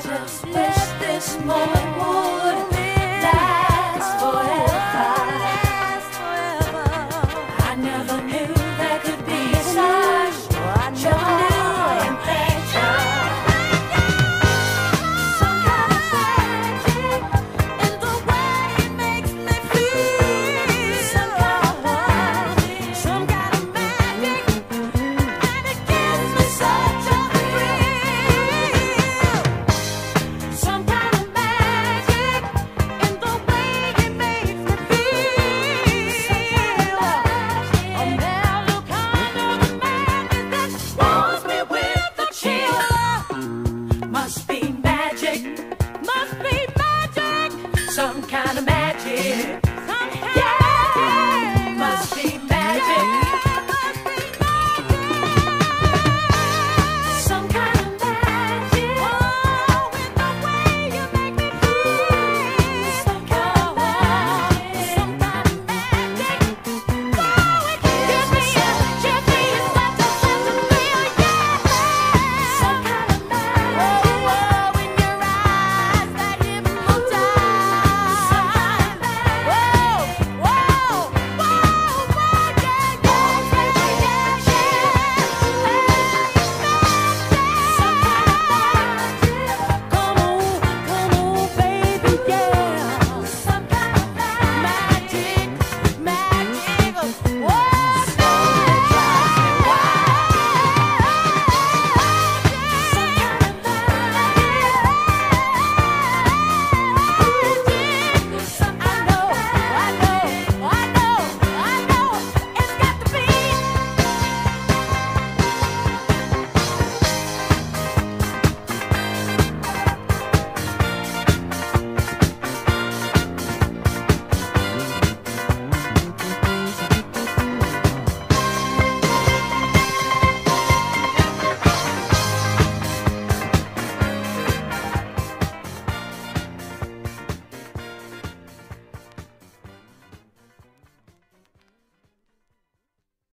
Just let this moment